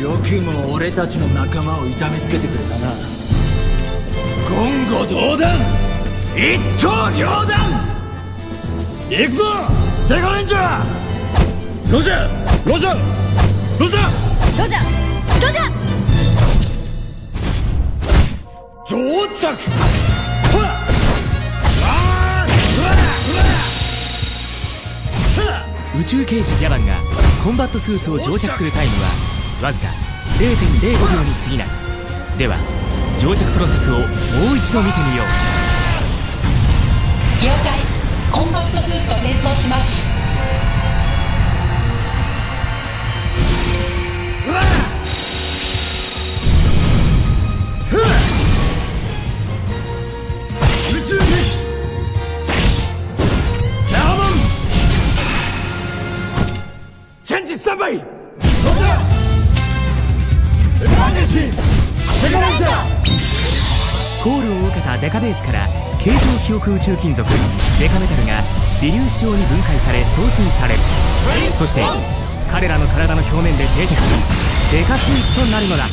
よくも俺たちの仲間を痛めつけてくれたな。言語道断！一刀両断！行くぞ！デカレンジャー！ロジャー！ロジャー！ロジャー！ロジャー！ロジャー！到着！ほら宇宙刑事ギャバンがコンバットスーツを乗着するタイムはわずか0.05秒に過ぎない。では乗着プロセスをもう一度見てみよう。了解。コンバットスーツを転送します。宇宙兵チェンジスタンバイロジャーエマージェンシーデカレンジャーコールを受けたデカベースから形状記憶宇宙金属デカメタルが微粒子状に分解され送信される。そして彼らの体の表面で定着しデカスイーツとなるのだ